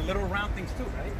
little round things too, right?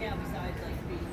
Yeah, besides like being